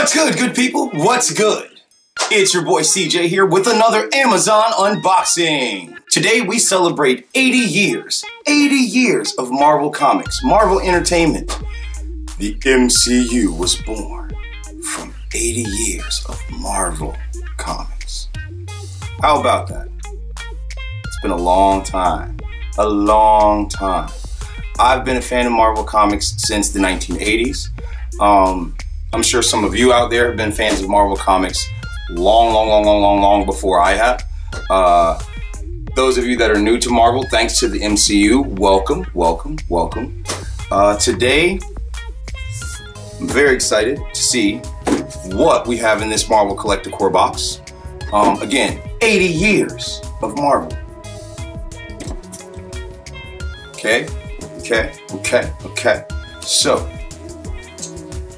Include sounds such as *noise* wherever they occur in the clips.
What's good, good people? What's good? It's your boy CJ here with another Amazon unboxing. Today we celebrate 80 years, 80 years of Marvel Comics, Marvel Entertainment. The MCU was born from 80 years of Marvel Comics. How about that? It's been a long time, a long time. I've been a fan of Marvel Comics since the 1980s. Um, I'm sure some of you out there have been fans of Marvel Comics long, long, long, long, long, long before I have. Uh, those of you that are new to Marvel, thanks to the MCU, welcome, welcome, welcome. Uh, today, I'm very excited to see what we have in this Marvel Collector Corps box. Um, again, 80 years of Marvel. Okay, okay, okay, okay. So,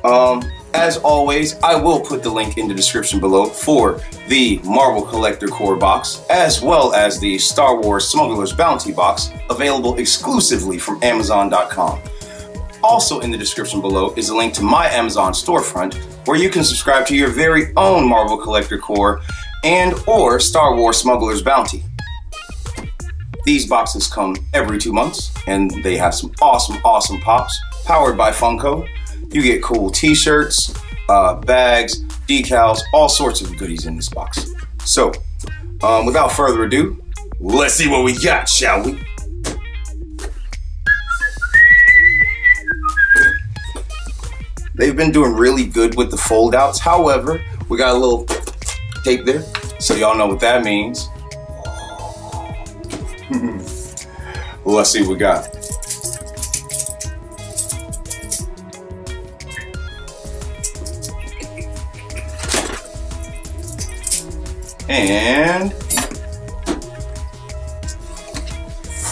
um, as always, I will put the link in the description below for the Marvel Collector Corps box, as well as the Star Wars Smuggler's Bounty box, available exclusively from Amazon.com. Also in the description below is a link to my Amazon storefront, where you can subscribe to your very own Marvel Collector Corps and or Star Wars Smuggler's Bounty. These boxes come every two months, and they have some awesome, awesome pops, powered by Funko. You get cool t-shirts, uh, bags, decals, all sorts of goodies in this box. So, um, without further ado, let's see what we got, shall we? They've been doing really good with the foldouts. However, we got a little tape there, so y'all know what that means. *laughs* let's see what we got. And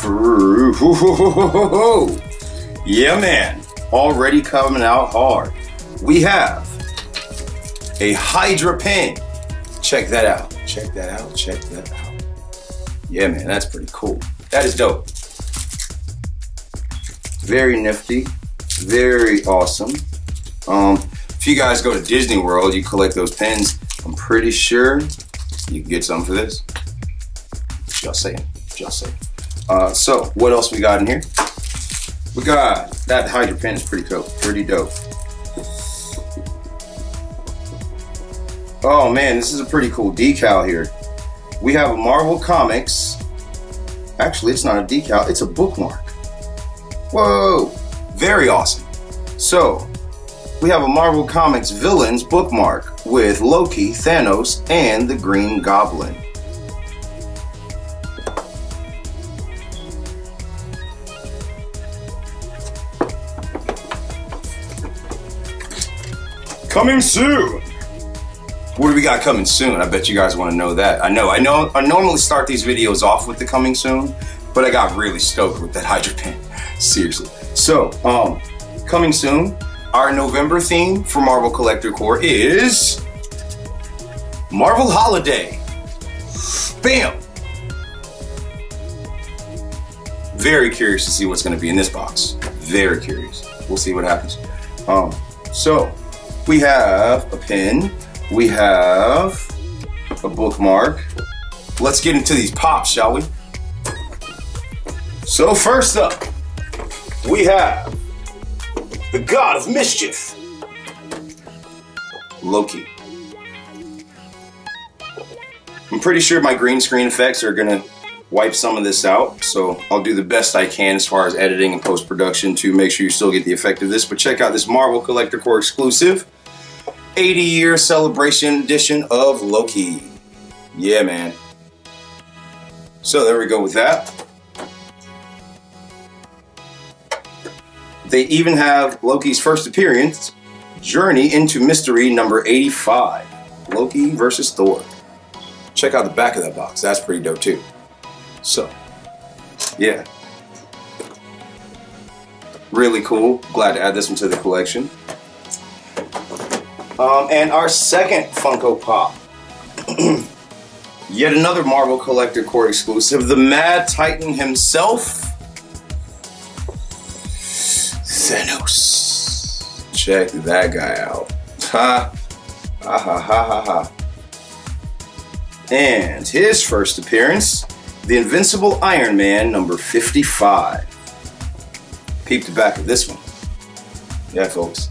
*laughs* yeah man. Already coming out hard. We have a hydra pen. Check that out. Check that out. Check that out. Yeah man that's pretty cool. That is dope. Very nifty. Very awesome. Um if you guys go to disney world you collect those pens i'm pretty sure you can get some for this. Just saying. Just saying. Uh, so, what else we got in here? We got that Hydra pen is pretty cool. Pretty dope. Oh man, this is a pretty cool decal here. We have a Marvel Comics. Actually, it's not a decal, it's a bookmark. Whoa! Very awesome. So, we have a Marvel Comics villains bookmark with Loki, Thanos, and the Green Goblin. Coming soon! What do we got coming soon? I bet you guys want to know that. I know, I know, I normally start these videos off with the coming soon, but I got really stoked with that *laughs* Hydra pen. Seriously. So, um, coming soon, our November theme for Marvel Collector Corps is Marvel Holiday. Bam! Very curious to see what's going to be in this box. Very curious. We'll see what happens. Um, so, we have a pin. We have a bookmark. Let's get into these pops, shall we? So first up, we have the god of mischief, Loki. I'm pretty sure my green screen effects are gonna wipe some of this out, so I'll do the best I can as far as editing and post-production to make sure you still get the effect of this, but check out this Marvel Collector Corps exclusive 80 year celebration edition of Loki. Yeah, man. So there we go with that. They even have Loki's first appearance, Journey into Mystery number 85. Loki versus Thor. Check out the back of that box. That's pretty dope too. So, yeah. Really cool. Glad to add this one to the collection. Um, and our second Funko Pop. *clears throat* Yet another Marvel Collector Corps exclusive. The Mad Titan himself. Thanos. Check that guy out. Ha! Ha ha ha ha ha. And his first appearance, the Invincible Iron Man number 55. Peep the back of this one. Yeah, folks.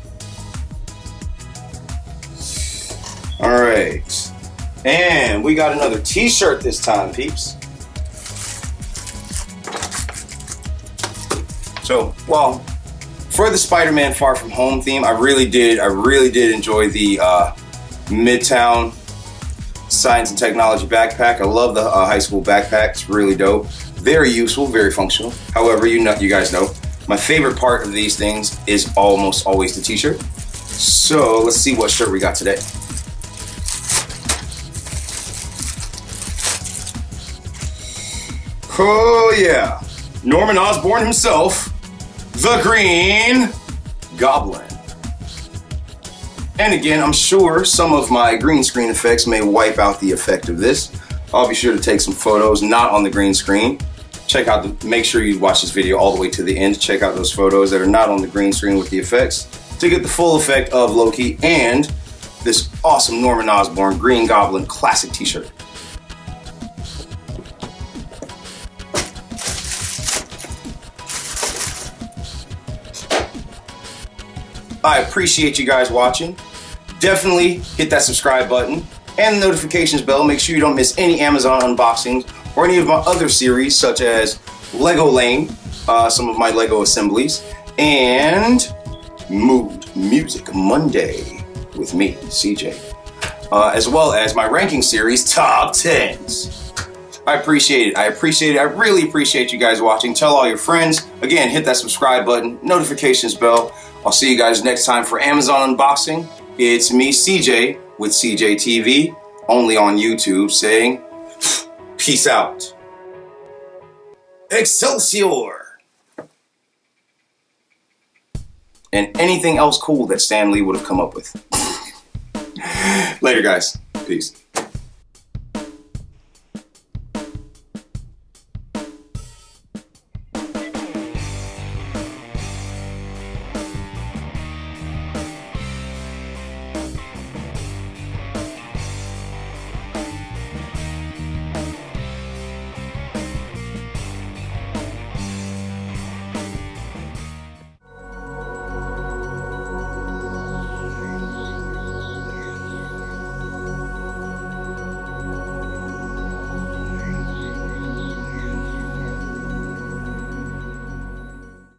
All right. And we got another t-shirt this time, peeps. So, well, for the Spider-Man Far From Home theme, I really did, I really did enjoy the uh, Midtown Science and Technology backpack. I love the uh, high school backpack. It's really dope. Very useful, very functional. However, you know, you guys know, my favorite part of these things is almost always the t-shirt. So let's see what shirt we got today. Oh yeah, Norman Osborn himself, the Green Goblin. And again, I'm sure some of my green screen effects may wipe out the effect of this. I'll be sure to take some photos not on the green screen. Check out the, make sure you watch this video all the way to the end. Check out those photos that are not on the green screen with the effects to get the full effect of Loki and this awesome Norman Osborn Green Goblin classic t-shirt. I appreciate you guys watching. Definitely hit that subscribe button and the notifications bell. Make sure you don't miss any Amazon unboxings or any of my other series, such as Lego Lane, uh, some of my Lego assemblies, and Mood Music Monday with me, CJ, uh, as well as my ranking series, Top 10s. I appreciate it. I appreciate it. I really appreciate you guys watching. Tell all your friends. Again, hit that subscribe button, notifications bell. I'll see you guys next time for Amazon unboxing. It's me, CJ, with CJ TV, only on YouTube, saying, peace out. Excelsior! And anything else cool that Stan Lee would have come up with. *laughs* Later, guys. Peace.